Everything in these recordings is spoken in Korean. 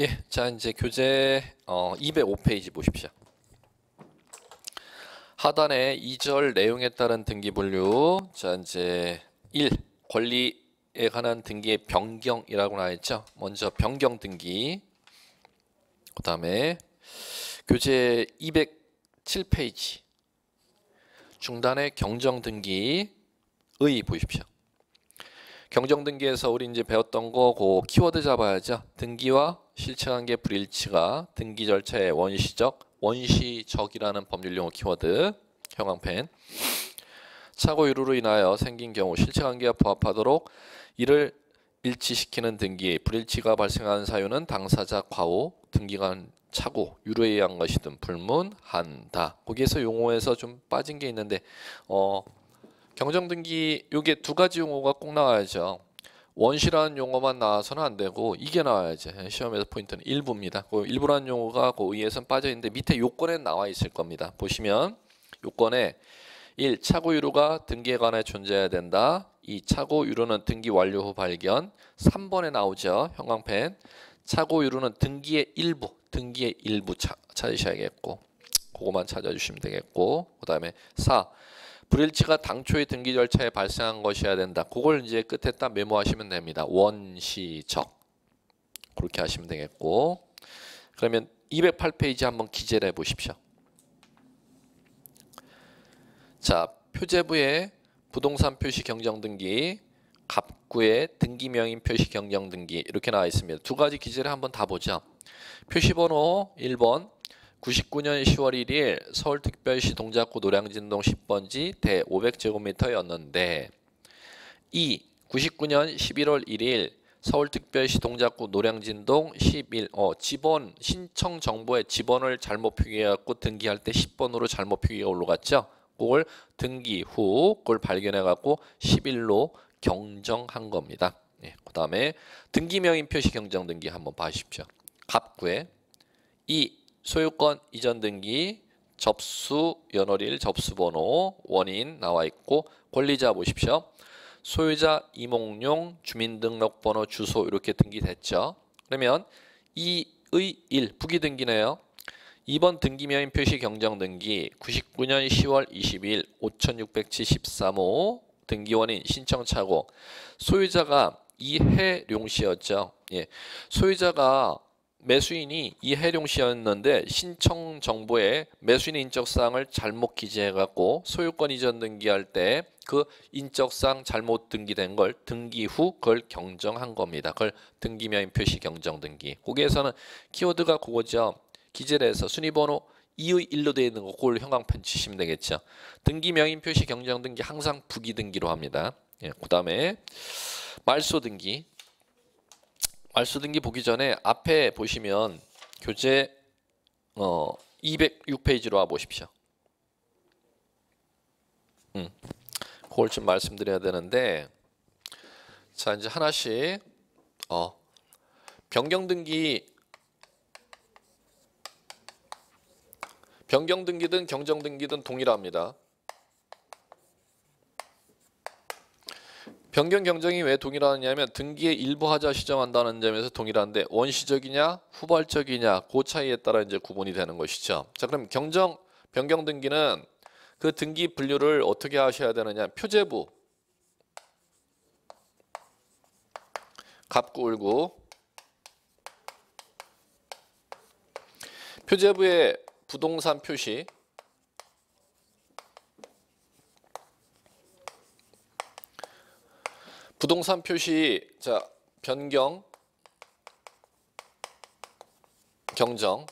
예, 자 이제 교재 어, 205페이지 보십시오. 하단에 2절 내용에 따른 등기 분류. 자 이제 1 권리에 관한 등기의 변경이라고 나와 있죠. 먼저 변경 등기. 그다음에 교재 207페이지 중단에 경정 등기의 보십시오. 경정 등기에서 우리 이제 배웠던 거그 키워드 잡아야죠. 등기와 실체관계 불일치가 등기 절차의 원시적 원시적이라는 법률 용어 키워드 형광펜 차고 유루로 인하여 생긴 경우 실체관계와 부합하도록 이를 일치시키는 등기 불일치가 발생하는 사유는 당사자 과오 등기관 차고 유루에 의한 것이든 불문한다. 거기에서 용어에서 좀 빠진 게 있는데 어 경정 등기 요게 두 가지 용어가 꼭 나와야죠. 원시라는 용어만 나와서는 안 되고 이게 나와야죠. 시험에서 포인트는 일부입니다. 그 일부라는 용어가 그 의에선 빠져 있는데 밑에 요건에 나와 있을 겁니다. 보시면 요건에 1. 차고 유료가 등기에 관해 존재해야 된다. 2. 차고 유료는 등기 완료 후 발견. 3번에 나오죠. 형광펜. 차고 유료는 등기의 일부, 등기의 일부 차, 찾으셔야겠고 그거만 찾아주시면 되겠고 그 다음에 4. 불일치가 당초의 등기 절차에 발생한 것이어야 된다. 그걸 이제 끝에 딱 메모하시면 됩니다. 원시적 그렇게 하시면 되겠고 그러면 208페이지 한번 기재를 해보십시오. 자 표제부의 부동산 표시 경정 등기 갑구의 등기 명인 표시 경정 등기 이렇게 나와 있습니다. 두 가지 기재를 한번 다 보죠. 표시번호 1번 99년 10월 1일 서울특별시 동작구 노량진동 10번지 대 500제곱미터였는데 2. 99년 11월 1일 서울특별시 동작구 노량진동 11 어, 지번 신청 정보에 지번을 잘못 표기해갖고 등기할 때 10번으로 잘못 표기가 올라갔죠. 그걸 등기 후 그걸 발견해갖고 11로 경정한 겁니다. 예, 그 다음에 등기명인 표시 경정 등기 한번 봐주십시오. 갑구에 2. 소유권 이전 등기 접수 연월일 접수번호 원인 나와 있고 권리자 보십시오. 소유자 이몽룡 주민등록번호 주소 이렇게 등기됐죠. 그러면 이의 1 부기 등기네요. 2번 등기명인 표시 경정 등기 99년 10월 20일 5673호 등기원인 신청차고 소유자가 이해룡 씨였죠. 예. 소유자가 매수인이 이해룡 씨였는데 신청 정보에 매수인 인적사항을 잘못 기재해 갖고 소유권 이전 등기할 때 그 인적사항 잘못 등기된 걸 등기 후 그걸 경정한 겁니다. 그걸 등기명인 표시 경정 등기. 거기에서는 키워드가 그거죠. 기재를 해서 순위번호 2의 1로 되어 있는 거 그걸 형광펜 치시면 되겠죠. 등기명인 표시 경정 등기 항상 부기 등기로 합니다. 예, 그 다음에 말소 등기 말소 등기 보기 전에 앞에 보시면 교재 어 206페이지로 와 보십시오. 음. 그걸 좀 말씀드려야 되는데 자 이제 하나씩 어 변경 등기 변경 등기든 경정 등기든 동일합니다. 변경 경정이 왜 동일하냐면 등기의 일부 하자 시정한다는 점에서 동일한데 원시적이냐 후발적이냐 그 차이에 따라 이제 구분이 되는 것이죠. 자 그럼 경정 변경 등기는 그 등기 분류를 어떻게 하셔야 되느냐? 표제부. 갑구 울구. 표제부의 부동산 표시 부동산 표시 자 변경 경정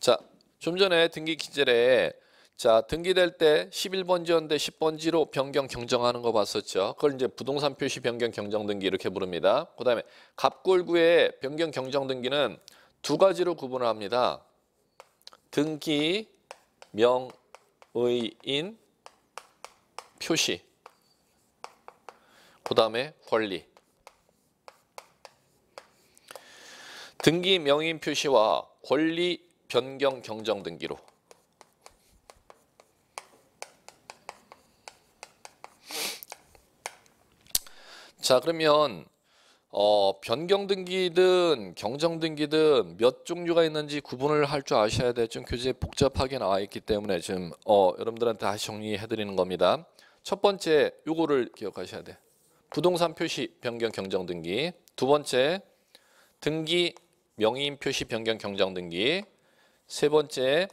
자 좀 전에 등기 기재에 자 등기될 때 11번지였는데 10번지로 변경 경정하는 거 봤었죠. 그걸 이제 부동산 표시 변경 경정 등기 이렇게 부릅니다. 그 다음에 갑골구의 변경 경정 등기는 두 가지로 구분을 합니다. 등기 명의인 표시 그 다음에 권리 등기 명인 표시와 권리 변경 경정 등기로 자 그러면 어, 변경 등기든 경정 등기든 몇 종류가 있는지 구분을 할 줄 아셔야 돼. 좀 교재에 복잡하게 나와 있기 때문에 지금 어, 여러분들한테 다시 정리해 드리는 겁니다. 첫 번째 요거를 기억하셔야 돼. 부동산 표시 변경 경정 등기. 두 번째 등기 명의인 표시 변경 경정 등기. 세 번째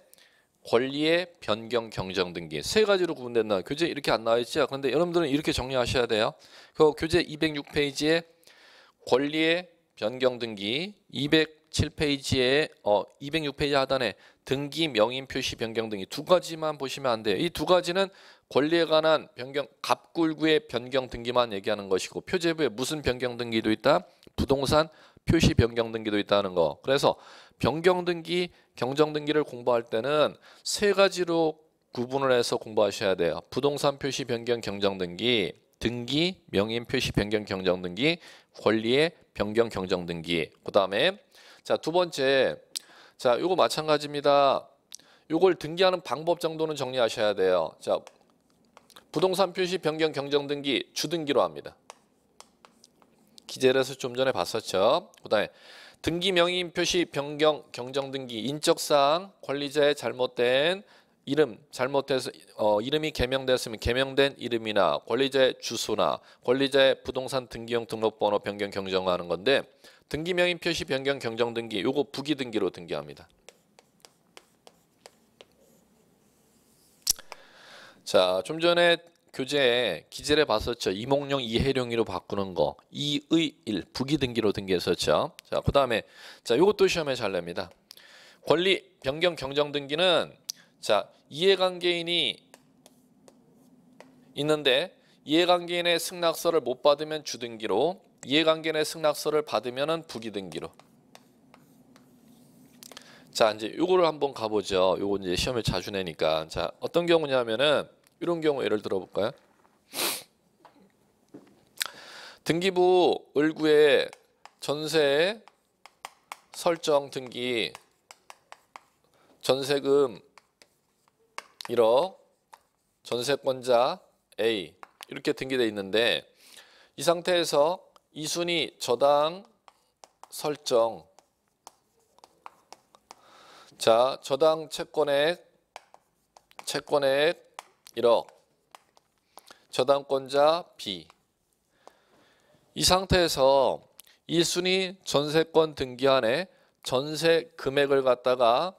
권리의 변경 경정 등기 세 가지로 구분된다. 교재 이렇게 안 나와 있죠. 그런데 여러분들은 이렇게 정리하셔야 돼요. 그 교재 206페이지에 권리의 변경 등기 207페이지에 어 206페이지 하단에 등기 명인 표시 변경 등기 두 가지만 보시면 안 돼요. 이 두 가지는 권리에 관한 변경 갑굴구의 변경 등기만 얘기하는 것이고 표제부에 무슨 변경 등기도 있다? 부동산 표시 변경 등기도 있다는 거. 그래서 변경 등기, 경정 등기를 공부할 때는 세 가지로 구분을 해서 공부하셔야 돼요. 부동산 표시 변경 경정 등기, 등기 명인 표시 변경 경정 등기, 권리의 변경 경정 등기. 그 다음에 자, 두 번째. 자, 요거 마찬가지입니다. 요걸 등기하는 방법 정도는 정리하셔야 돼요. 자, 부동산 표시 변경 경정 등기 주등기로 합니다. 기재에서 좀 전에 봤었죠. 그다음에 등기 명의인 표시 변경 경정 등기 인적 사항 관리자의 잘못된 이름 잘못해서 어, 이름이 개명됐으면 개명된 이름이나 권리자의 주소나 권리자의 부동산 등기용 등록번호 변경 경정하는 건데 등기 명의인 표시 변경 경정 등기 요거 부기 등기로 등기합니다. 자, 좀 전에 교재에 기재를 봤었죠. 이목령 이해령이로 바꾸는 거. 이의 일 부기 등기로 등기했었죠. 자, 그다음에 자, 요것도 시험에 잘 냅니다. 권리 변경 경정 등기는 자, 이해관계인이 있는데 이해관계인의 승낙서를 못 받으면 주등기로 이해관계인의 승낙서를 받으면은 부기등기로 자 이제 요거를 한번 가보죠 요거 이제 시험에 자주 내니까 자 어떤 경우냐면은 이런 경우 예를 들어 볼까요? 등기부 을구에 전세 설정 등기 전세금 1억 전세권자 A 이렇게 등기되어 있는데 이 상태에서 이순위 저당 설정. 자 저당 채권액 채권액 1억 저당권자 B 이 상태에서 1순위 전세권 등기안에 전세 금액을 갖다가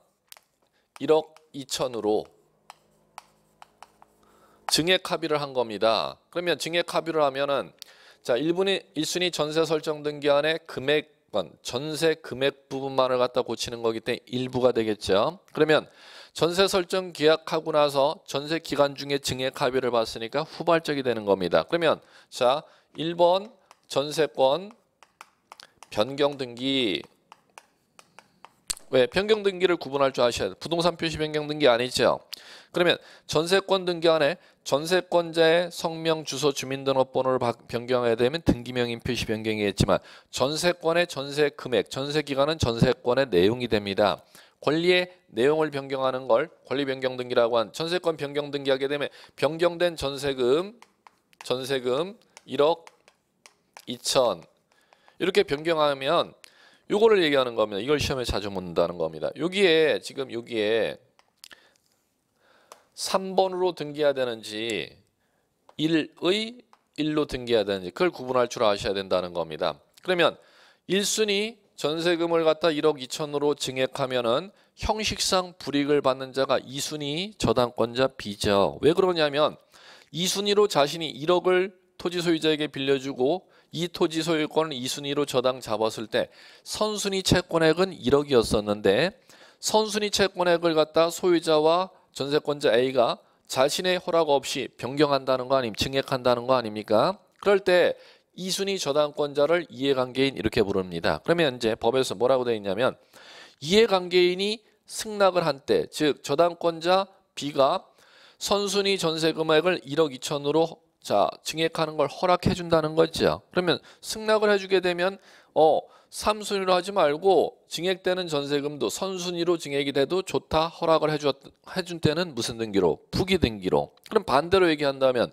1억 2천으로 증액 합의를 한 겁니다. 그러면 증액 합의를 하면은 자 1분위 1순위 전세 설정 등기안에 금액건 전세 금액 부분만을 갖다 고치는 거기 때문에 일부가 되겠죠. 그러면 전세 설정 계약하고 나서 전세 기간 중에 증액 합의를 봤으니까 후발적이 되는 겁니다. 그러면 자 1번 전세권 변경 등기 왜 변경 등기를 구분할 줄 아셔야 돼요. 부동산 표시 변경 등기 아니죠. 그러면 전세권 등기 안에 전세권자의 성명, 주소, 주민등록번호를 변경해야 되면 등기명인 표시 변경이겠지만 전세권의 전세 금액, 전세 기간은 전세권의 내용이 됩니다. 권리의 내용을 변경하는 걸 권리 변경 등기라고 한 전세권 변경 등기하게 되면 변경된 전세금 전세금 1억 2천 이렇게 변경하면 요거를 얘기하는 겁니다. 이걸 시험에 자주 묻는다는 겁니다. 여기에 지금 여기에 3번으로 등기해야 되는지 1의 1로 등기해야 되는지 그걸 구분할 줄 아셔야 된다는 겁니다. 그러면 1순위 전세금을 갖다 1억 2천으로 증액하면은 형식상 불이익을 받는 자가 2순위 저당권자 B죠. 왜 그러냐면 2순위로 자신이 1억을 토지 소유자에게 빌려주고 이 토지 소유권을 2순위로 저당 잡았을 때 선순위 채권액은 1억이었었는데 선순위 채권액을 갖다 소유자와 전세권자 A가 자신의 허락 없이 변경한다는 거 아님 증액한다는 거 아닙니까? 그럴 때 2순위 저당권자를 이해관계인 이렇게 부릅니다. 그러면 이제 법에서 뭐라고 되어 있냐면 이해관계인이 승낙을 한 때, 즉 저당권자 B가 선순위 전세 금액을 1억 2천으로 자 증액하는 걸 허락해 준다는 거죠. 그러면 승낙을 해주게 되면 어 3순위로 하지 말고 증액되는 전세금도 선순위로 증액이 돼도 좋다 허락을 해준 때는 무슨 등기로? 부기 등기로. 그럼 반대로 얘기한다면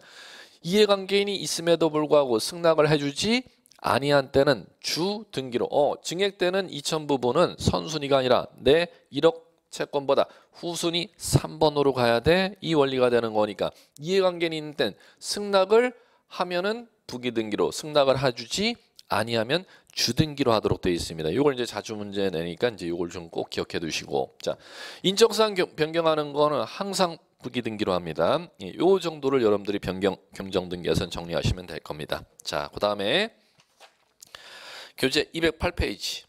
이해관계인이 있음에도 불구하고 승낙을 해주지 아니한 때는 주 등기로 어 증액 때는 이천 부분은 선순위가 아니라 내 1억 채권보다 후순위 3번으로 가야 돼. 이 원리가 되는 거니까 이해관계는 있는 땐 승낙을 하면은 부기등기로 승낙을 해주지 아니하면 주등기로 하도록 되어 있습니다. 이걸 이제 자주 문제 내니까 이제 이걸 좀 꼭 기억해 두시고 자 인적사항 경- 변경하는 거는 항상 부기등기로 합니다. 예, 요 정도를 여러분들이 변경 경정 등기에서 정리하시면 될 겁니다. 자 그 다음에 교재 208페이지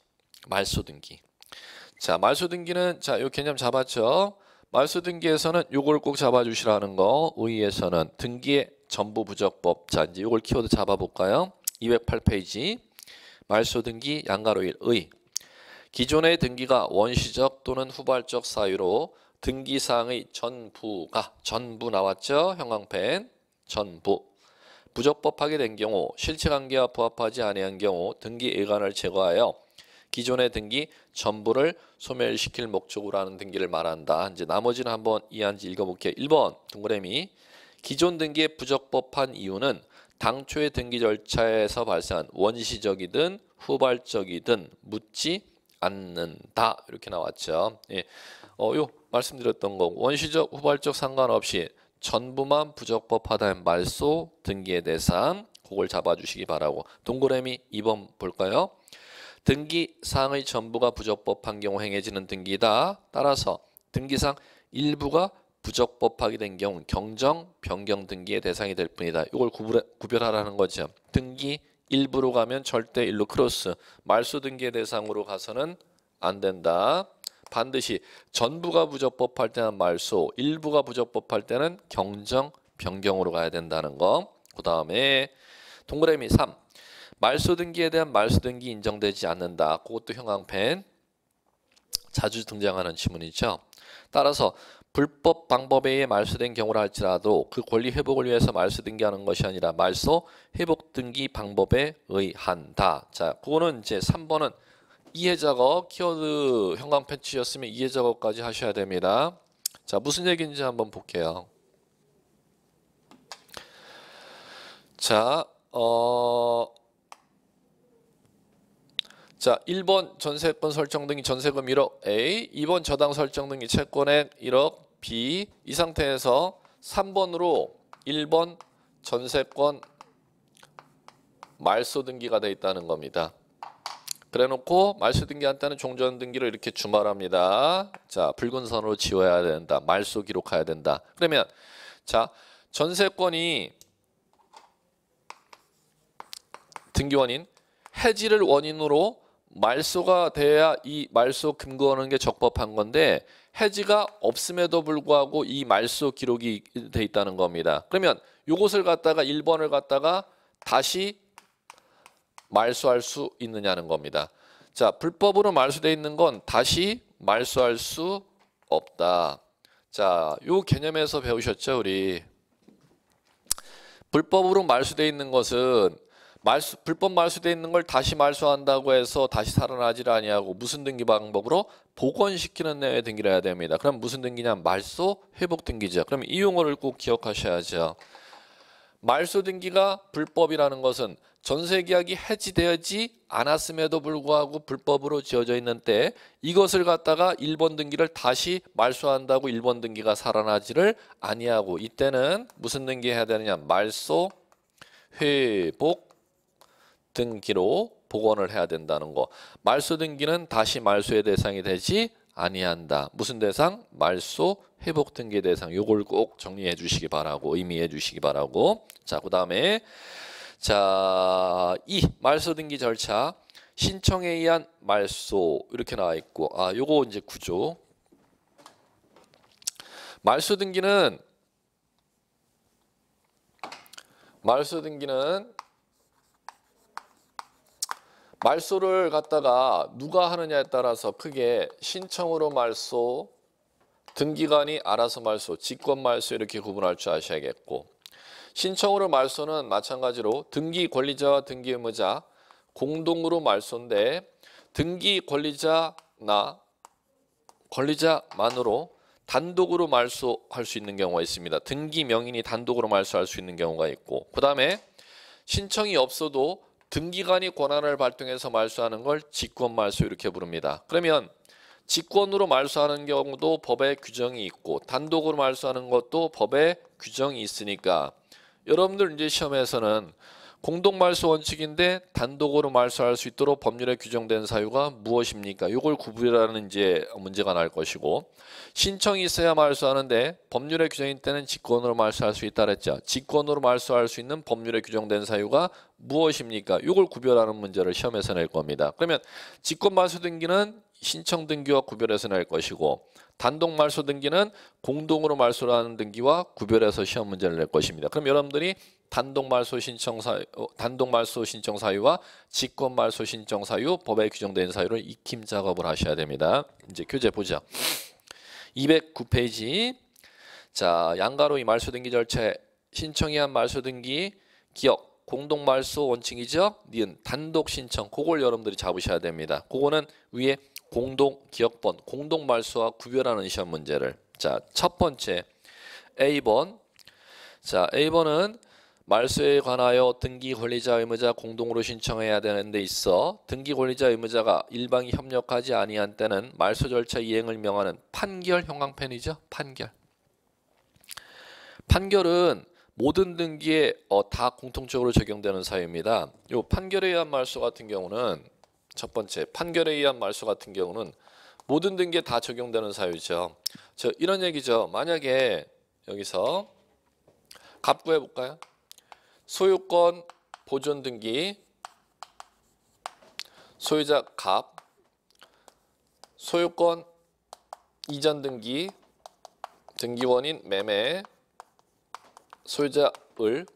말소 등기. 자 말소 등기는 자 요 개념 잡았죠. 말소 등기에서는 요걸 꼭 잡아 주시라는 거 의의에서는 등기의 전부 부적법 자 이제 요걸 키워드 잡아 볼까요? 208페이지 말소 등기 양가로일 의 기존의 등기가 원시적 또는 후발적 사유로 등기사항의 전부가 전부 나왔죠 형광펜 전부 부적법하게 된 경우 실체관계와 부합하지 아니한 경우 등기 일관을 제거하여 기존의 등기 전부를 소멸시킬 목적으로 하는 등기를 말한다. 이제 나머지는 한번 이해한지 읽어볼게요. 1번 동그라미 기존 등기에 부적법한 이유는 당초의 등기 절차에서 발생한 원시적이든 후발적이든 묻지 않는다 이렇게 나왔죠. 예, 어 요 말씀드렸던 거 원시적 후발적 상관없이 전부만 부적법하다는 말소 등기의 대상 그걸 잡아주시기 바라고 동그라미 2번 볼까요? 등기 사항의 전부가 부적법한 경우 행해지는 등기다. 따라서 등기상 일부가 부적법하게 된 경우 경정 변경 등기의 대상이 될 뿐이다. 이걸 구별하라는 거죠. 등기 일부로 가면 절대 일로 크로스 말소 등기의 대상으로 가서는 안 된다. 반드시 전부가 부적법할 때는 말소, 일부가 부적법할 때는 경정 변경으로 가야 된다는 거. 그 다음에 동그라미 3. 말소 등기에 대한 말소 등기 인정되지 않는다. 그것도 형광펜 자주 등장하는 지문이죠. 따라서 불법 방법에 의해 말소된 경우라 할지라도 그 권리 회복을 위해서 말소 등기하는 것이 아니라 말소 회복 등기 방법에 의한다. 자, 그거는 이제 3번은 이해 작업 키워드 형광펜 치셨으면 이해 작업까지 하셔야 됩니다. 자, 무슨 얘기인지 한번 볼게요. 자, 어 자, 1번 전세권 설정 등기 전세금 1억 A, 2번 저당 설정 등기 채권액 1억 B. 이 상태에서 3번으로 1번 전세권 말소 등기가 돼 있다는 겁니다. 그래 놓고 말소 등기한 때는 종전 등기를 이렇게 주말합니다. 자, 붉은 선으로 지워야 된다. 말소 기록해야 된다. 그러면 자, 전세권이 등기원인 해지를 원인으로 말소가 돼야 이 말소 금고하는 게 적법한 건데 해지가 없음에도 불구하고 이 말소 기록이 돼 있다는 겁니다. 그러면 요것을 갖다가 1번을 갖다가 다시 말소할 수 있느냐는 겁니다. 자, 불법으로 말소돼 있는 건 다시 말소할 수 없다. 자, 요 개념에서 배우셨죠, 우리. 불법으로 말소돼 있는 것은 말수, 불법 말소돼 있는 걸 다시 말소한다고 해서 다시 살아나질 아니하고 무슨 등기 방법으로 복원시키는 내외 등기를 해야 됩니다. 그럼 무슨 등기냐? 말소 회복 등기죠. 그럼 이 용어를 꼭 기억하셔야죠. 말소 등기가 불법이라는 것은 전세 계약이 해지되지 않았음에도 불구하고 불법으로 지어져 있는 때 이것을 갖다가 1번 등기를 다시 말소한다고 1번 등기가 살아나지를 아니하고 이때는 무슨 등기 해야 되느냐? 말소 회복 등기로 복원을 해야 된다는 거. 말소 등기는 다시 말소의 대상이 되지 아니한다. 무슨 대상? 말소 회복 등기 대상. 요걸 꼭 정리해 주시기 바라고 의미해 주시기 바라고. 자, 그 다음에 자, 이 말소 등기 절차 신청에 의한 말소 이렇게 나와 있고 아, 요거 이제 구조. 말소 등기는 말소 등기는 말소를 갖다가 누가 하느냐에 따라서 크게 신청으로 말소, 등기관이 알아서 말소, 직권 말소 이렇게 구분할 줄 아셔야겠고 신청으로 말소는 마찬가지로 등기 권리자와 등기 의무자 공동으로 말소인데 등기 권리자나 권리자만으로 단독으로 말소할 수 있는 경우가 있습니다. 등기 명인이 단독으로 말소할 수 있는 경우가 있고 그 다음에 신청이 없어도 등기관이 권한을 발동해서 말소하는 걸 직권 말소 이렇게 부릅니다. 그러면 직권으로 말소하는 경우도 법에 규정이 있고 단독으로 말소하는 것도 법에 규정이 있으니까 여러분들 이제 시험에서는 공동 말소 원칙인데 단독으로 말소할 수 있도록 법률에 규정된 사유가 무엇입니까? 이걸 구분하는 이제 문제가 날 것이고 신청이 있어야 말소하는데 법률에 규정인 때는 직권으로 말소할 수 있다 그랬죠. 직권으로 말소할 수 있는 법률에 규정된 사유가 무엇입니까? 이걸 구별하는 문제를 시험에서 낼 겁니다. 그러면 직권 말소 등기는 신청 등기와 구별해서 낼 것이고 단독 말소 등기는 공동으로 말소를 하는 등기와 구별해서 시험 문제를 낼 것입니다. 그럼 여러분들이 단독 말소 신청 사유, 어, 단독 말소 신청 사유와 직권 말소 신청 사유, 법에 규정된 사유를 익힘 작업을 하셔야 됩니다. 이제 교재 보죠. 209페이지. 자, 양가로 이 말소 등기 절차 신청이 한 말소 등기 기억 공동 말소 원칙이죠. 니은 단독 신청 그걸 여러분들이 잡으셔야 됩니다. 그거는 위에 공동 기억번 공동 말소와 구별하는 시험 문제를. 자 첫 번째 A번. 자 A번은 말소에 관하여 등기 권리자 의무자 공동으로 신청해야 되는 데 있어 등기 권리자 의무자가 일방이 협력하지 아니한 때는 말소 절차 이행을 명하는 판결 형광펜이죠? 판결. 판결은 모든 등기에 어, 다 공통적으로 적용되는 사유입니다. 요 판결에 의한 말소 같은 경우는 첫 번째 판결에 의한 말소 같은 경우는 모든 등기에 다 적용되는 사유죠. 저 이런 얘기죠. 만약에 여기서 갑구해 볼까요? 소유권 보존 등기 소유자 갑 소유권 이전 등기 등기원인 매매 소유자 을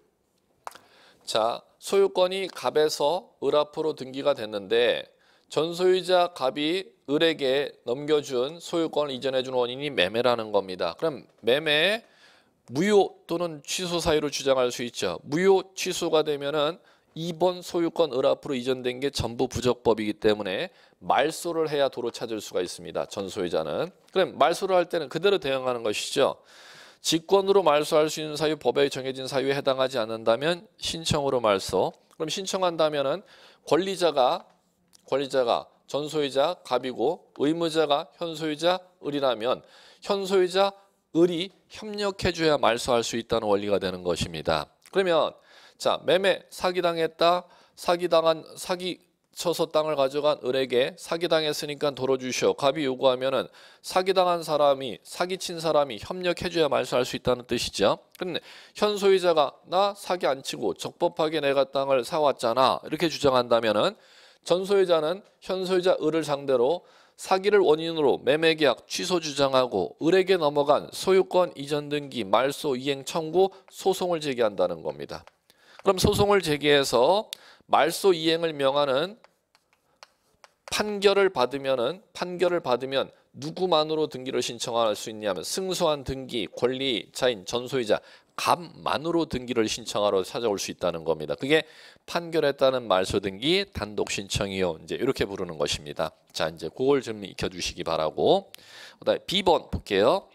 자, 소유권이 갑에서 을 앞으로 등기가 됐는데 전소유자 갑이 을에게 넘겨준 소유권을 이전해준 원인이 매매라는 겁니다. 그럼 매매 무효 또는 취소 사유로 주장할 수 있죠. 무효 취소가 되면은 2번 소유권 을 앞으로 이전된 게 전부 부적법이기 때문에 말소를 해야 도로 찾을 수가 있습니다. 전소유자는. 그럼 말소를 할 때는 그대로 대응하는 것이죠. 직권으로 말소할 수 있는 사유 법에 정해진 사유에 해당하지 않는다면 신청으로 말소. 그럼 신청한다면은 권리자가 권리자가 전소유자 갑이고 의무자가 현소유자 을이라면 현소유자 을이 협력해 줘야 말소할 수 있다는 원리가 되는 것입니다. 그러면 자, 매매 사기당했다. 사기당한 사기 쳐서 땅을 가져간 을에게 사기당했으니까 돌아주시오. 갑이 요구하면은 사기당한 사람이 사기친 사람이 협력해줘야 말소할 수 있다는 뜻이죠. 근데 현 소유자가 나 사기 안 치고 적법하게 내가 땅을 사왔잖아 이렇게 주장한다면은 전 소유자는 현 소유자 을을 상대로 사기를 원인으로 매매계약 취소 주장하고 을에게 넘어간 소유권 이전 등기 말소 이행 청구 소송을 제기한다는 겁니다. 그럼 소송을 제기해서 말소 이행을 명하는 판결을 받으면은 판결을 받으면 누구만으로 등기를 신청할 수 있냐면 승소한 등기 권리자인 전소유자 갑만으로 등기를 신청하러 찾아올 수 있다는 겁니다. 그게 판결에 따른 말소 등기 단독 신청이요. 이제 이렇게 부르는 것입니다. 자, 이제 그걸 좀 익혀 주시기 바라고. 그다음에 B번 볼게요.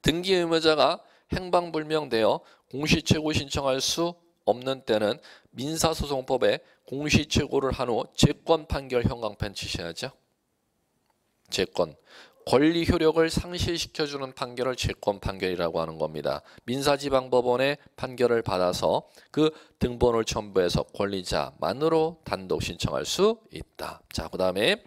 등기 의무자가 행방불명되어 공시최고 신청할 수 없는 때는 민사소송법에 공시 최고를 한 후 재권 판결 형광펜 치셔야죠. 재권 권리 효력을 상실시켜주는 판결을 재권 판결이라고 하는 겁니다. 민사지방법원의 판결을 받아서 그 등본을 첨부해서 권리자만으로 단독 신청할 수 있다. 자, 그 다음에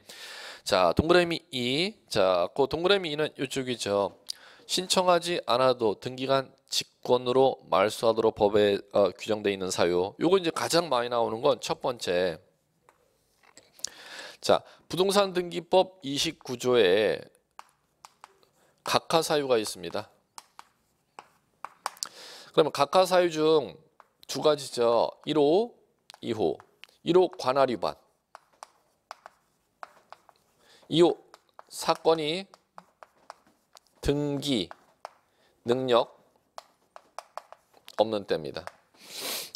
자 동그라미 2. 자, 그 동그라미 2는 이쪽이죠. 신청하지 않아도 등기간 직권으로 말소하도록 법에 어, 규정되어 있는 사유. 요거 이제 가장 많이 나오는 건 첫 번째. 자, 부동산 등기법 29조에 각하 사유가 있습니다. 그러면 각하 사유 중 두 가지죠. 1호, 2호. 1호 관할 위반. 2호 사건이 등기 능력 없는 때입니다.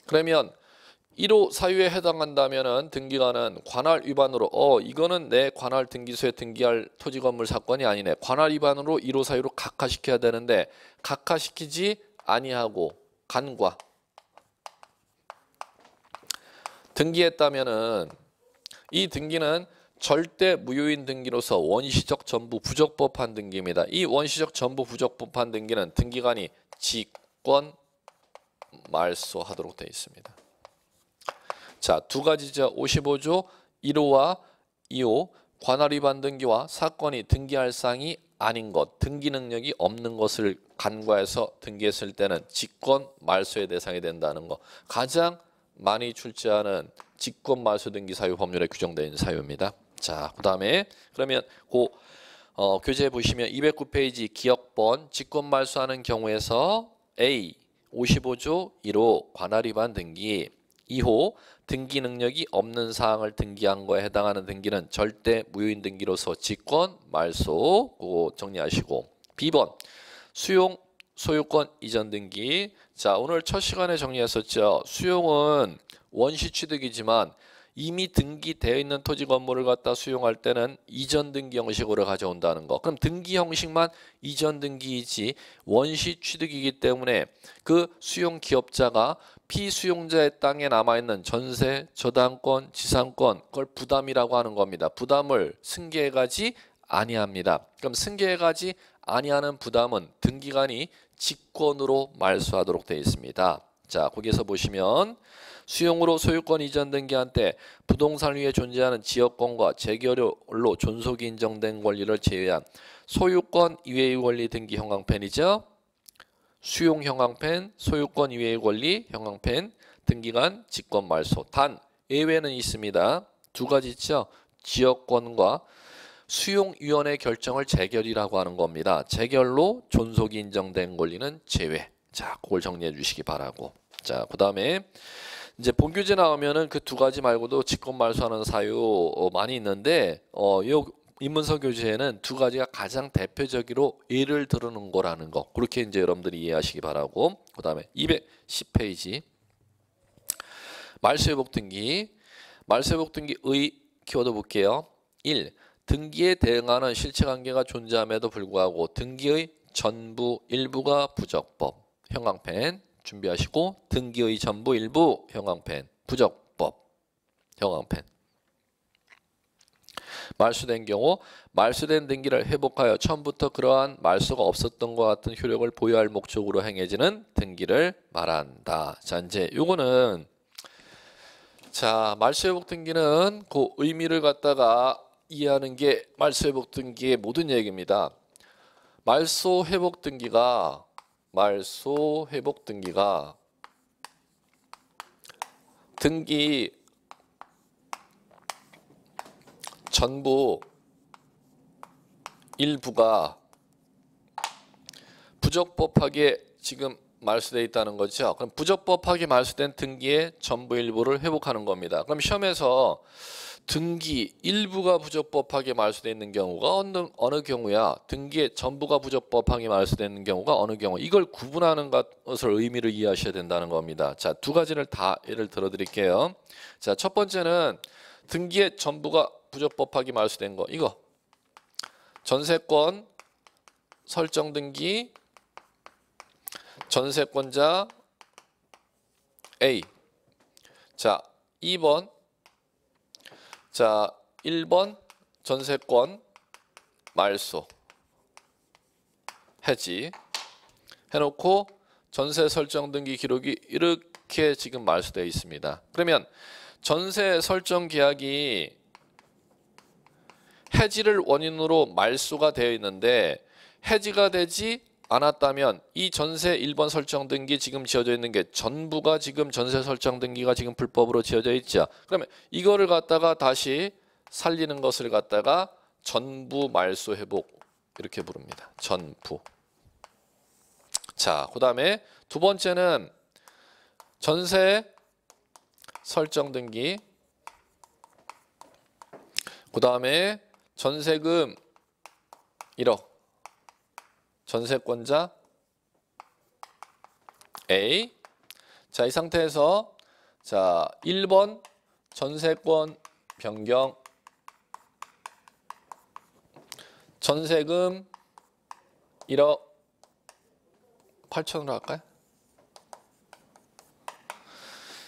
그러면 1호 사유에 해당한다면은 등기관은 관할 위반으로 어 이거는 내 관할 등기소에 등기할 토지 건물 사건이 아니네. 관할 위반으로 1호 사유로 각하시켜야 되는데 각하시키지 아니하고 간과 등기했다면은 이 등기는 절대 무효인 등기로서 원시적 전부 부적법한 등기입니다. 이 원시적 전부 부적법한 등기는 등기관이 직권 말소하도록 되어 있습니다. 자, 두 가지죠. 55조 1호와 2호 관할 위반 등기와 사건이 등기할 사항이 아닌 것, 등기 능력이 없는 것을 간과해서 등기했을 때는 직권 말소의 대상이 된다는 것. 가장 많이 출제하는 직권 말소 등기 사유 법률에 있는 사유입니다. 자, 그다음에 그러면 그 어, 교재 보시면 209페이지 기억번 직권 말소하는 경우에서 A 55조 1호 관할 위반 등기 2호 등기 능력이 없는 사항을 등기한 거에 해당하는 등기는 절대 무효인 등기로서 직권 말소 그거 정리하시고 B번 수용 소유권 이전 등기. 자 오늘 첫 시간에 정리했었죠. 수용은 원시 취득이지만 이미 등기되어 있는 토지 건물을 갖다 수용할 때는 이전 등기 형식으로 가져온다는 거. 그럼 등기 형식만 이전 등기이지 원시 취득이기 때문에 그 수용 기업자가 피수용자의 땅에 남아 있는 전세, 저당권, 지상권 그걸 부담이라고 하는 겁니다. 부담을 승계해 가지 아니합니다. 그럼 승계해 가지 아니하는 부담은 등기관이 직권으로 말소하도록 되어 있습니다. 자, 거기에서 보시면 수용으로 소유권 이전 등기한 때 부동산 위에 존재하는 지역권과 재결로 존속이 인정된 권리를 제외한 소유권 이외의 권리 등기 형광펜이죠. 수용 형광펜, 소유권 이외의 권리 형광펜, 등기관 직권 말소. 단 예외는 있습니다. 두 가지 있죠. 지역권과 수용위원회 결정을 재결이라고 하는 겁니다. 재결로 존속이 인정된 권리는 제외. 자, 그걸 정리해 주시기 바라고. 자, 그 다음에 이제 본교재 나오면은 그 두 가지 말고도 직권 말소하는 사유 어, 많이 있는데 어, 요 인문서 교재에는 두 가지가 가장 대표적으로 예를 들어놓은 거라는 거. 그렇게 이제 여러분들이 이해하시기 바라고. 그 다음에 210페이지. 말소회복 등기. 말소회복 등기 의 키워드 볼게요. 1. 등기에 대응하는 실체관계가 존재함에도 불구하고 등기의 전부 일부가 부적법. 형광펜 준비하시고 등기의 전부 일부 형광펜 부적법 형광펜 말소된 경우 말소된 등기를 회복하여 처음부터 그러한 말소가 없었던 것 같은 효력을 보유할 목적으로 행해지는 등기를 말한다. 자 이제 요거는 자 말소 회복 등기는 그 의미를 갖다가 이해하는 게 말소 회복 등기의 모든 얘기입니다. 말소 회복 등기가 말소 회복 등기가 등기 전부 일부가 부적법하게 지금 말소돼 있다는 거죠. 그럼 부적법하게 말소된 등기의 전부 일부를 회복하는 겁니다. 그럼 시험에서 등기 일부가 부적법하게 말소돼 있는 경우가 어느, 어느 경우야? 등기의 전부가 부적법하게 말소돼 있는 경우가 어느 경우? 이걸 구분하는 것을 의미를 이해하셔야 된다는 겁니다. 자 두 가지를 다 예를 들어 드릴게요. 자 첫 번째는 등기의 전부가 부적법하게 말소된 거. 이거. 전세권 설정 등기 전세권자 A. 자 2번 자 1번 전세권 말소 해지 해놓고 전세 설정 등기 기록이 이렇게 지금 말소되어 있습니다. 그러면 전세 설정 계약이 해지를 원인으로 말소가 되어 있는데 해지가 되지 않았다면 이 전세 1번 설정 등기 지금 지어져 있는 게 전부가 지금 전세 설정 등기가 지금 불법으로 지어져 있죠. 그러면 이거를 갖다가 다시 살리는 것을 갖다가 전부 말소 회복 이렇게 부릅니다. 전부. 자, 그다음에 두 번째는 전세 설정 등기 그다음에 전세금 1억 전세권자 A 자, 이 상태에서 자, 1번 전세권 변경 전세금 1억 8천으로 할까요?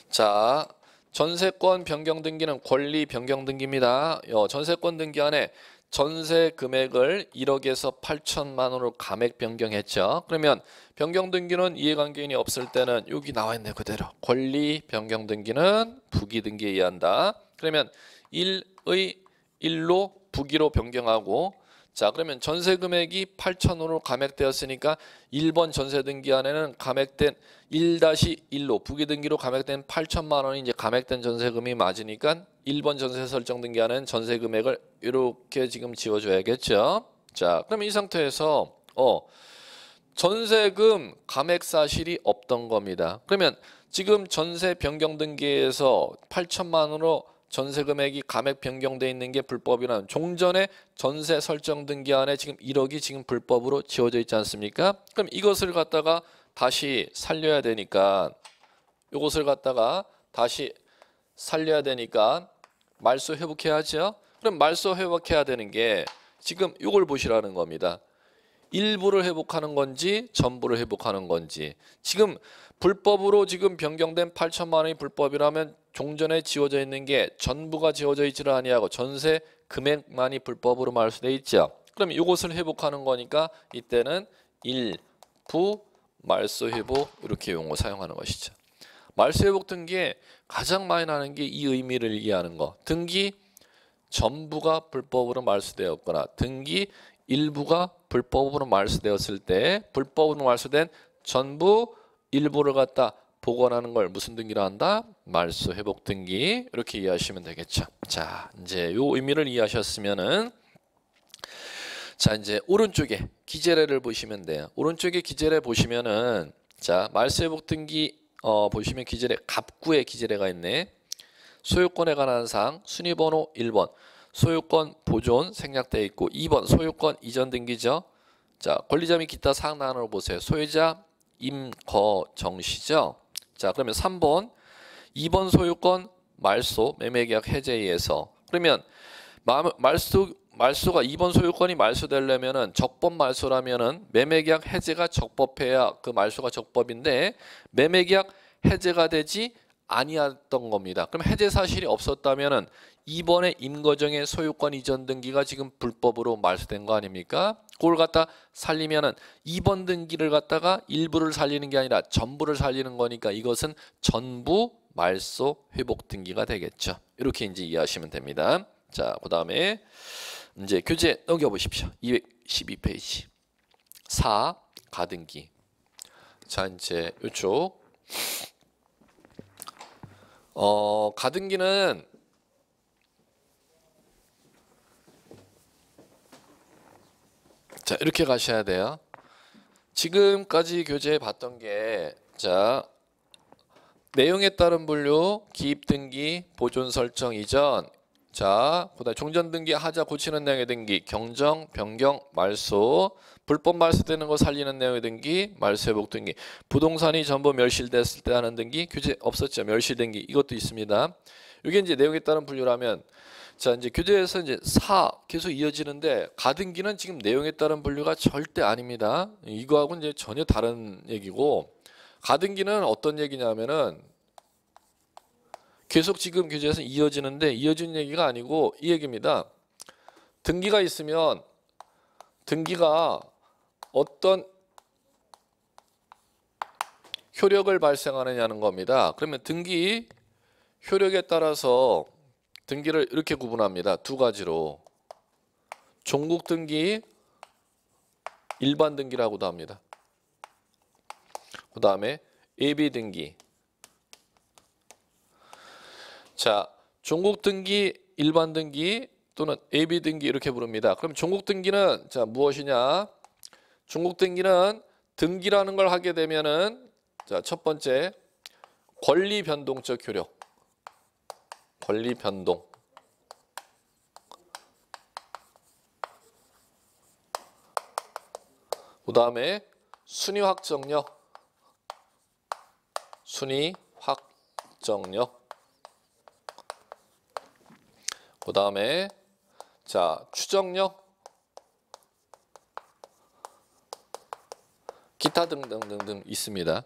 자, 전세권 변경 등기는 권리 변경 등기입니다. 어, 전세권 등기 안에 전세 금액을 1억에서 8천만 원으로 감액 변경했죠. 그러면 변경 등기는 이해관계인이 없을 때는 여기 나와 있네 그대로 권리 변경 등기는 부기 등기에 의한다. 그러면 1의 1로 부기로 변경하고 자 그러면 전세 금액이 8천원으로 감액되었으니까 1번 전세 등기 안에는 감액된 1-1로 부기 등기로 감액된 8천만 원이 이제 감액된 전세금이 맞으니까 1번 전세 설정 등기 안에는 전세 금액을 이렇게 지금 지워줘야겠죠. 자 그러면 이 상태에서 어 전세금 감액 사실이 없던 겁니다. 그러면 지금 전세 변경 등기에서 8천만 원으로 전세 금액이 감액 변경돼 있는 게 불법이라는 종전에 전세 설정 등기 안에 지금 1억이 지금 불법으로 지워져 있지 않습니까? 그럼 이것을 갖다가 다시 살려야 되니까 이것을 갖다가 다시 살려야 되니까 말소 회복해야죠. 그럼 말소 회복해야 되는 게 지금 이걸 보시라는 겁니다. 일부를 회복하는 건지 전부를 회복하는 건지 지금 불법으로 지금 변경된 8천만 원이 불법이라면 종전에 지워져 있는 게 전부가 지워져 있지를 아니하고 전세 금액만이 불법으로 말소돼 있죠. 그럼 이것을 회복하는 거니까 이때는 일부 말소 회복 이렇게 용어 사용하는 것이죠. 말소 회복 등기에 가장 많이 나는 게 이 의미를 이해하는 거. 등기 전부가 불법으로 말소되었거나 등기 일부가 불법으로 말소되었을 때 불법으로 말소된 전부 일부를 갖다 복원하는 걸 무슨 등기라 한다? 말소 회복 등기 이렇게 이해하시면 되겠죠. 자, 이제 요 의미를 이해하셨으면은 자, 이제 오른쪽에 기재례를 보시면 돼요. 오른쪽에 기재례 보시면은 자, 말소 회복 등기 어 보시면 기재례 갑구에 기재례가 있네. 소유권에 관한 사항 순위 번호 1번 소유권 보존 생략되어 있고 2번 소유권 이전 등기죠. 자, 권리자 및 기타 사항 나눠 보세요. 소유자 임거정씨죠. 자 그러면 3번 2번 소유권 말소 매매계약 해제에 의해서 그러면 말소 말소가 2번 소유권이 말소되려면은 적법 말소라면은 매매계약 해제가 적법해야 그 말소가 적법인데 매매계약 해제가 되지 아니었던 겁니다. 그럼 해제 사실이 없었다면은 2번의 임거정의 소유권 이전 등기가 지금 불법으로 말소된 거 아닙니까? 그걸 갖다 살리면은 2번 등기를 갖다가 일부를 살리는 게 아니라 전부를 살리는 거니까 이것은 전부 말소 회복 등기가 되겠죠. 이렇게 이제 이해하시면 됩니다. 자, 그다음에 이제 교재 넘겨 보십시오. 212페이지. 4 가등기. 자, 이제 이쪽 어, 가등기는 자 이렇게 가셔야 돼요. 지금까지 교재에 봤던 게자 내용에 따른 분류, 기입 등기, 보존 설정 이전, 자 그다음 종전 등기, 하자 고치는 내용의 등기, 경정, 변경, 말소, 불법 말소되는 거 살리는 내용의 등기, 말소 회복 등기, 부동산이 전부 멸실됐을 때 하는 등기, 교재 없었죠 멸실 등기 이것도 있습니다. 이게 이제 내용에 따른 분류라면 자 이제 교재에서 이제 사 계속 이어지는데 가등기는 지금 내용에 따른 분류가 절대 아닙니다. 이거하고 이제 전혀 다른 얘기고 가등기는 어떤 얘기냐면은 계속 지금 교재에서 이어지는데 이어지는 얘기가 아니고 이 얘기입니다. 등기가 있으면 등기가 어떤 효력을 발생하느냐는 겁니다. 그러면 등기 효력에 따라서 등기를 이렇게 구분합니다. 두 가지로 종국 등기, 일반 등기라고도 합니다. 그 다음에 예비 등기. 자, 종국 등기, 일반 등기 또는 예비 등기 이렇게 부릅니다. 그럼 종국 등기는 자 무엇이냐? 종국 등기는 등기라는 걸 하게 되면은 자 첫 번째 권리 변동적 효력. 권리 변동. 그 다음에 순위 확정력 순위 확정력 그 다음에 자 추정력 기타 등등등등 있습니다.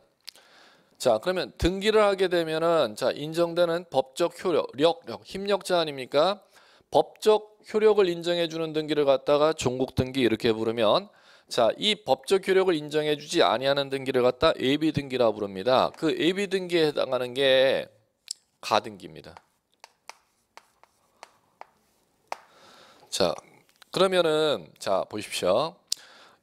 자, 그러면 등기를 하게 되면은 자, 인정되는 법적 효력, 력, 력, 힘력자 아닙니까? 법적 효력을 인정해 주는 등기를 갖다가 종국 등기 이렇게 부르면 자, 이 법적 효력을 인정해 주지 아니하는 등기를 갖다 예비 등기라 부릅니다. 그 예비 등기에 해당하는 게 가등기입니다. 자, 그러면은 자, 보십시오.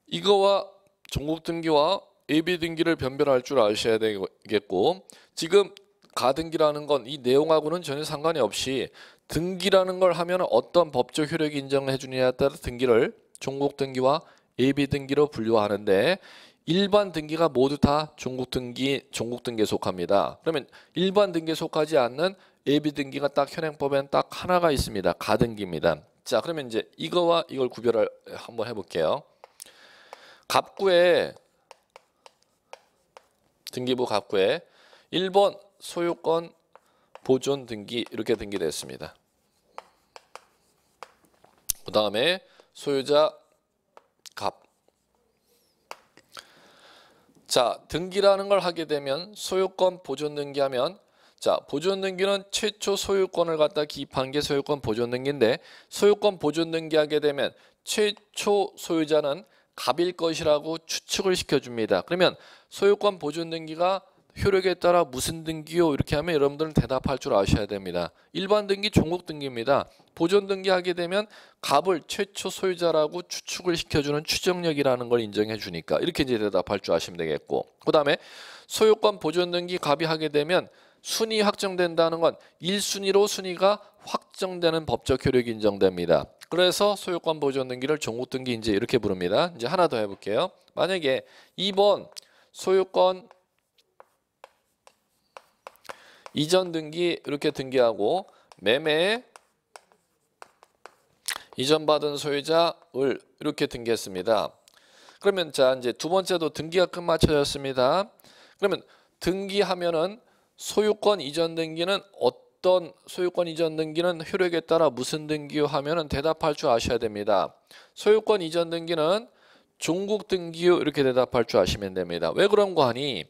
이거와 종국 등기와 예비 등기를 변별할 줄 아셔야 되겠고 지금 가등기라는 건 이 내용하고는 전혀 상관이 없이 등기라는 걸 하면 어떤 법적 효력이 인정해 주느냐에 따라 등기를 종국 등기와 예비 등기로 분류하는데 일반 등기가 모두 다 종국 등기, 종국 등기에 속합니다. 그러면 일반 등기에 속하지 않는 예비 등기가 딱 현행법에는 딱 하나가 있습니다. 가등기입니다. 자, 그러면 이제 이거와 이걸 구별을 한번 해볼게요. 갑구에 등기부 갑구에 1번 소유권 보존 등기 이렇게 등기됐습니다. 그 다음에 소유자 갑. 자 등기라는 걸 하게 되면 소유권 보존 등기하면 자 보존 등기는 최초 소유권을 갖다 기입한 게 소유권 보존 등기인데 소유권 보존 등기하게 되면 최초 소유자는 갑일 것이라고 추측을 시켜줍니다. 그러면 소유권 보존 등기가 효력에 따라 무슨 등기요 이렇게 하면 여러분들은 대답할 줄 아셔야 됩니다. 일반 등기 종국 등기입니다. 보존 등기하게 되면 갑을 최초 소유자라고 추측을 시켜주는 추정력이라는 걸 인정해 주니까 이렇게 이제 대답할 줄 아시면 되겠고 그 다음에 소유권 보존 등기 갑이 하게 되면 순위 확정된다는 건 1순위로 순위가 확정되는 법적 효력이 인정됩니다. 그래서 소유권 보존 등기를 종국 등기 이제 이렇게 부릅니다. 이제 하나 더 해볼게요. 만약에 2번 소유권 이전 등기 이렇게 등기하고 매매 이전 받은 소유자을 이렇게 등기했습니다. 그러면 자 이제 두 번째도 등기가 끝마쳐졌습니다. 그러면 등기하면은 소유권 이전 등기는 어떤 소유권 이전 등기는 효력에 따라 무슨 등기요 하면은 대답할 줄 아셔야 됩니다. 소유권 이전 등기는 종국 등기요 이렇게 대답할 줄 아시면 됩니다. 왜 그런 거 하니?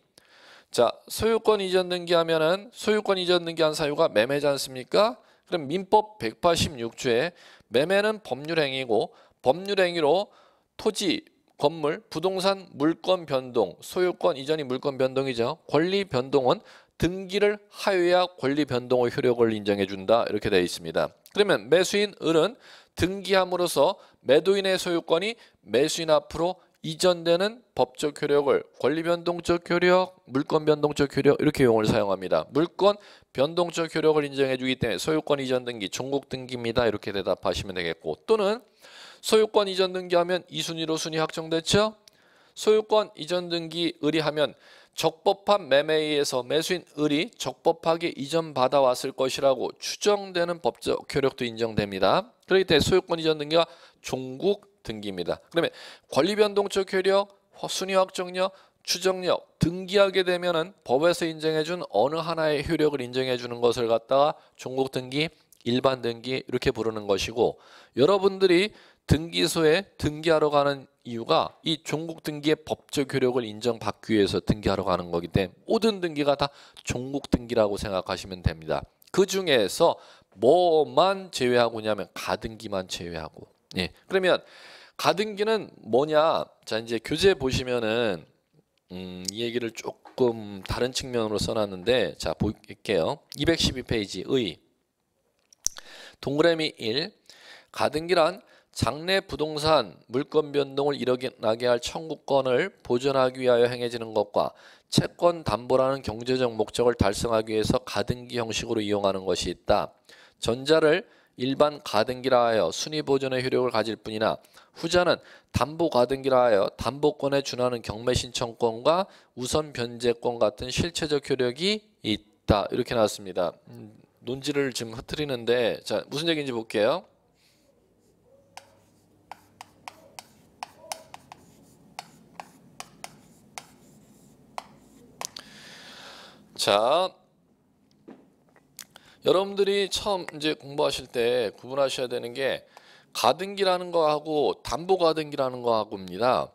자, 소유권 이전 등기 하면은 소유권 이전 등기한 사유가 매매지 않습니까? 그럼 민법 186조에 매매는 법률 행위고 법률 행위로 토지, 건물, 부동산, 물권 변동, 소유권 이전이 물권 변동이죠. 권리 변동은 등기를 하여야 권리 변동의 효력을 인정해 준다. 이렇게 되어 있습니다. 그러면 매수인 을은 등기함으로써 매도인의 소유권이 매수인 앞으로 이전되는 법적 효력을 권리 변동적 효력, 물권 변동적 효력 이렇게 용어를 사용합니다. 물권 변동적 효력을 인정해 주기 때문에 소유권 이전 등기, 종국 등기입니다. 이렇게 대답하시면 되겠고 또는 소유권 이전 등기하면 이 순위로 순위 확정됐죠? 소유권 이전 등기 의리하면 적법한 매매에 의해서 매수인 을이 적법하게 이전 받아왔을 것이라고 추정되는 법적 효력도 인정됩니다. 그렇기 때문에 소유권 이전 등기가 종국 등기입니다. 그러면 권리 변동적 효력, 순위 확정력, 추정력 등기하게 되면은 법에서 인정해준 어느 하나의 효력을 인정해주는 것을 갖다가 종국 등기, 일반 등기 이렇게 부르는 것이고 여러분들이 등기소에 등기하러 가는 이유가 이 종국 등기의 법적 효력을 인정받기 위해서 등기하러 가는 거기 때문에 모든 등기가 다 종국 등기라고 생각하시면 됩니다. 그 중에서 뭐만 제외하고 냐면 가등기만 제외하고. 예. 그러면 가등기는 뭐냐? 자 이제 교재 보시면은 음, 이 얘기를 조금 다른 측면으로 써놨는데 자 볼게요. 212페이지 의 동그라미 1 가등기란 장래 부동산 물권 변동을 일어나게 할 청구권을 보존하기 위하여 행해지는 것과 채권 담보라는 경제적 목적을 달성하기 위해서 가등기 형식으로 이용하는 것이 있다. 전자를 일반 가등기라 하여 순위 보존의 효력을 가질 뿐이나 후자는 담보 가등기라 하여 담보권에 준하는 경매 신청권과 우선 변제권 같은 실체적 효력이 있다. 이렇게 나왔습니다. 음, 논지를 지금 흐트리는데 자 무슨 얘기인지 볼게요. 자, 여러분들이 처음 이제 공부하실 때 구분하셔야 되는 게 가등기라는 거하고 담보 가등기라는 거하고입니다.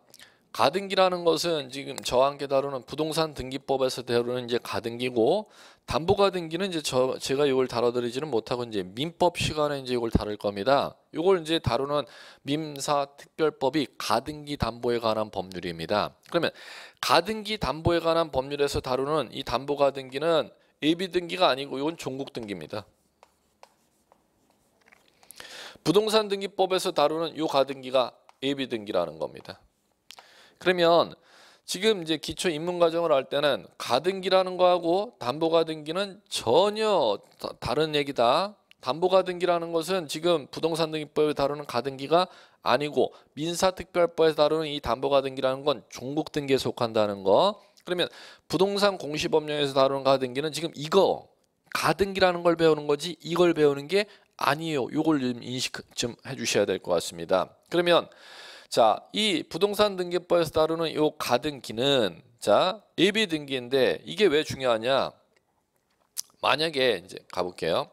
가등기라는 것은 지금 저와 함께 다루는 부동산 등기법에서 다루는 이제 가등기고 담보가등기는 이제 저 제가 이걸 다뤄드리지는 못하고 이제 민법 시간에 이제 이걸 다룰 겁니다. 이걸 이제 다루는 민사특별법이 가등기 담보에 관한 법률입니다. 그러면 가등기 담보에 관한 법률에서 다루는 이 담보가등기는 예비 등기가 아니고 이건 종국 등기입니다. 부동산 등기법에서 다루는 이 가등기가 예비 등기라는 겁니다. 그러면 지금 이제 기초 입문 과정을 할 때는 가등기라는 거하고 담보 가등기는 전혀 다, 른 얘기다. 담보 가등기라는 것은 지금 부동산 등기법에 다루는 가등기가 아니고 민사특별법에서 다루는 이 담보 가등기라는 건 종국 등기에 속한다는 거. 그러면 부동산 공시법령에서 다루는 가등기는 지금 이거 가등기라는 걸 배우는 거지 이걸 배우는 게 아니에요. 요걸 좀 인식 좀 해주셔야 될 것 같습니다. 그러면 자, 이 부동산 등기법에서 다루는 요 가등기는 자, 예비 등기인데 이게 왜 중요하냐? 만약에 이제 가볼게요.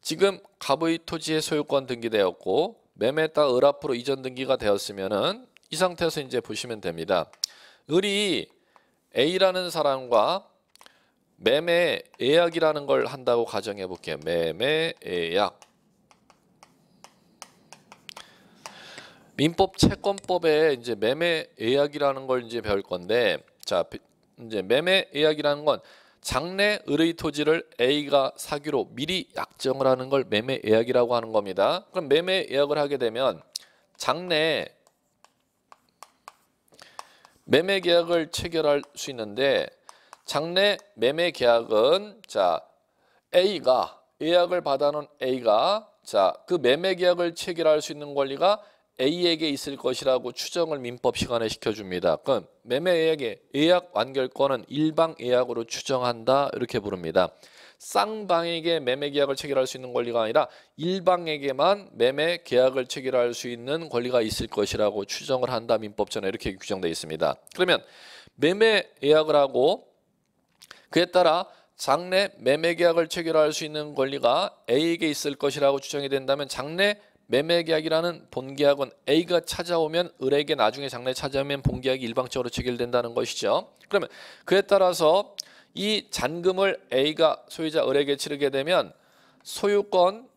지금 갑의 토지의 소유권 등기되었고 매매 따 을앞으로 이전 등기가 되었으면은 이 상태에서 이제 보시면 됩니다. 을이 A라는 사람과 매매 예약이라는 걸 한다고 가정해 볼게요. 매매 예약. 민법 채권법에 이제 매매 예약이라는 걸 이제 배울 건데 자 이제 매매 예약이라는 건 장래 을의 토지를 A가 사기로 미리 약정을 하는 걸 매매 예약이라고 하는 겁니다. 그럼 매매 예약을 하게 되면 장래 매매 계약을 체결할 수 있는데 장래 매매 계약은 자 A가 예약을 받아놓은 A가 자 그 매매 계약을 체결할 수 있는 권리가 A에게 있을 것이라고 추정을 민법 시간에 시켜줍니다. 그럼 매매 예약의 예약 완결권은 일방 예약으로 추정한다 이렇게 부릅니다. 쌍방에게 매매 계약을 체결할 수 있는 권리가 아니라 일방에게만 매매 계약을 체결할 수 있는 권리가 있을 것이라고 추정을 한다 민법전에 이렇게 규정되어 있습니다. 그러면 매매 예약을 하고 그에 따라 장래 매매 계약을 체결할 수 있는 권리가 A에게 있을 것이라고 추정이 된다면 장래 매매계약이라는 본계약은 A가 찾아오면 을에게 나중에 장래 찾아오면 본계약이 일방적으로 체결된다는 것이죠. 그러면 그에 따라서 이 잔금을 A가 소유자 을에게 치르게 되면 소유권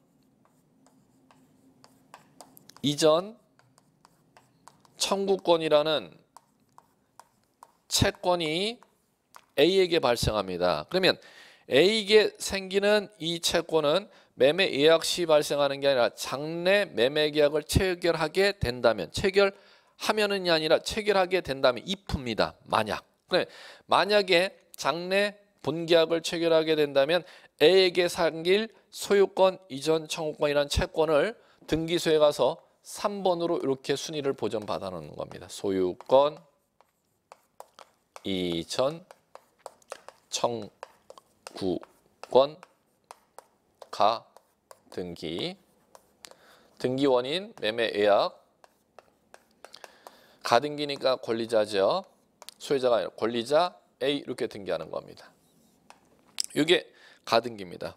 이전 청구권이라는 채권이 A에게 발생합니다. 그러면 A에게 생기는 이 채권은 매매 예약 시 발생하는 게 아니라 장래 매매 계약을 체결하게 된다면 체결하면은이 아니라 체결하게 된다면 if입니다. 만약. 만약에 장래 본계약을 체결하게 된다면 A에게 상길 소유권 이전 청구권이라는 채권을 등기소에 가서 3번으로 이렇게 순위를 보전받아 놓는 겁니다. 소유권 이전 청구권 가 등기 등기 원인 매매 예약 가등기니까 권리자죠. 소유자가 아니라 권리자 A 이렇게 등기하는 겁니다. 이게 가등기입니다.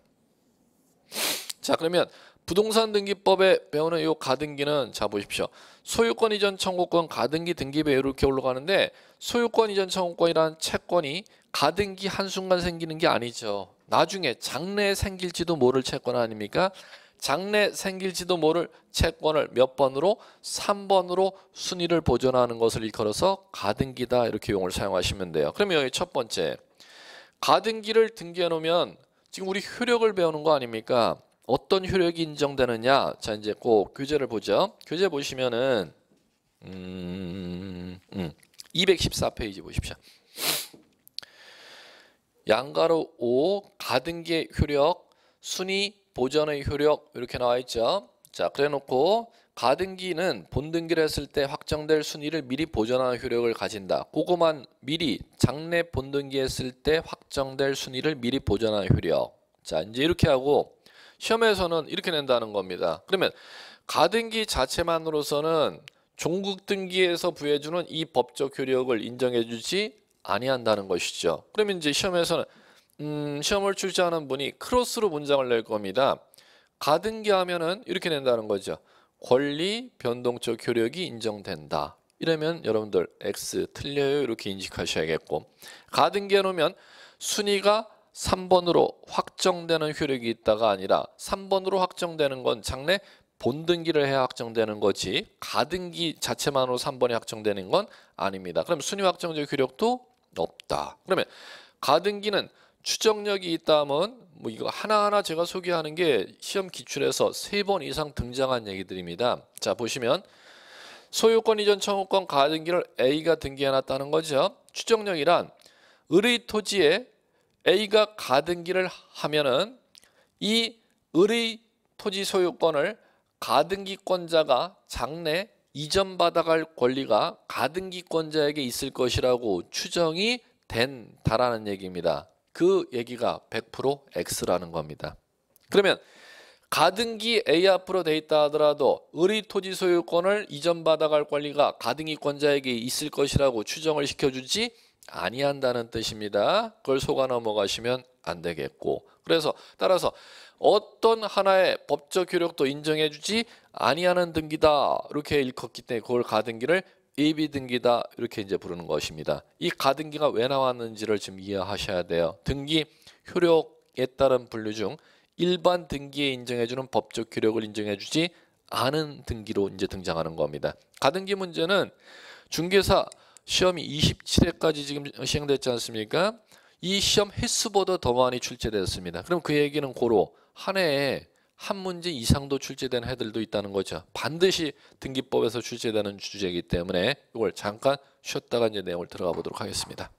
자 그러면 부동산 등기법에 배우는 이 가등기는 자 보십시오. 소유권 이전 청구권 가등기 등기배 이렇게 올라가는데 소유권 이전 청구권이라는 채권이 가등기 한순간 생기는 게 아니죠. 나중에 장래에 생길지도 모를 채권 아닙니까? 장래 생길지도 모를 채권을 몇 번으로 3번으로 순위를 보존하는 것을 일컬어서 가등기다 이렇게 용어를 사용하시면 돼요. 그러면 여기 첫 번째 가등기를 등기해 놓으면 지금 우리 효력을 배우는 거 아닙니까? 어떤 효력이 인정되느냐? 자 이제 꼭 교재를 보죠. 교재 보시면은 음, 음, 214페이지 보십시오. 양가로 5 가등기의 효력 순위 보전의 효력 이렇게 나와 있죠. 자 그래 놓고 가등기는 본등기를 했을 때 확정될 순위를 미리 보전하는 효력을 가진다. 그거만 미리 장래 본등기 했을 때 확정될 순위를 미리 보전하는 효력. 자 이제 이렇게 하고 시험에서는 이렇게 낸다는 겁니다. 그러면 가등기 자체만으로서는 종국 등기에서 부여해주는 이 법적 효력을 인정해주지 아니한다는 것이죠. 그러면 이제 시험에서는 음, 시험을 출제하는 분이 크로스로 문장을 낼 겁니다. 가등기 하면은 이렇게 낸다는 거죠. 권리 변동적 효력이 인정된다. 이러면 여러분들 X 틀려요 이렇게 인식하셔야겠고 가등기에 놓으면 순위가 3번으로 확정되는 효력이 있다가 아니라 3번으로 확정되는 건 장래 본등기를 해야 확정되는 거지 가등기 자체만으로 3번이 확정되는 건 아닙니다. 그럼 순위 확정적 효력도 없다. 그러면 가등기는 추정력이 있다면 뭐 이거 하나하나 제가 소개하는 게 시험 기출에서 세 번 이상 등장한 얘기들입니다. 자 보시면 소유권 이전 청구권 가등기를 A가 등기해놨다는 거죠. 추정력이란 을의 토지에 A가 가등기를 하면은 이 을의 토지 소유권을 가등기권자가 장래 이전받아갈 권리가 가등기권자에게 있을 것이라고 추정이 된다라는 얘기입니다. 그 얘기가 100% X라는 겁니다. 그러면 가등기 A 앞으로 돼 있다 하더라도 을의 토지 소유권을 이전받아갈 권리가 가등기권자에게 있을 것이라고 추정을 시켜주지 아니한다는 뜻입니다. 그걸 속아 넘어가시면 안 되겠고 그래서 따라서 어떤 하나의 법적 효력도 인정해주지 아니하는 등기다 이렇게 일컫기 때문에 그걸 가등기를 예비 등기다 이렇게 이제 부르는 것입니다. 이 가등기가 왜 나왔는지를 좀 이해하셔야 돼요. 등기 효력에 따른 분류 중 일반 등기에 인정해주는 법적 효력을 인정해주지 않은 등기로 이제 등장하는 겁니다. 가등기 문제는 중개사 시험이 27회까지 지금 시행됐지 않습니까? 이 시험 횟수보다 더 많이 출제됐습니다. 그럼 그 얘기는 고로 한 해에 한 문제 이상도 출제된 해들도 있다는 거죠. 반드시 등기법에서 출제되는 주제이기 때문에 이걸 잠깐 쉬었다가 이제 내용을 들어가 보도록 하겠습니다.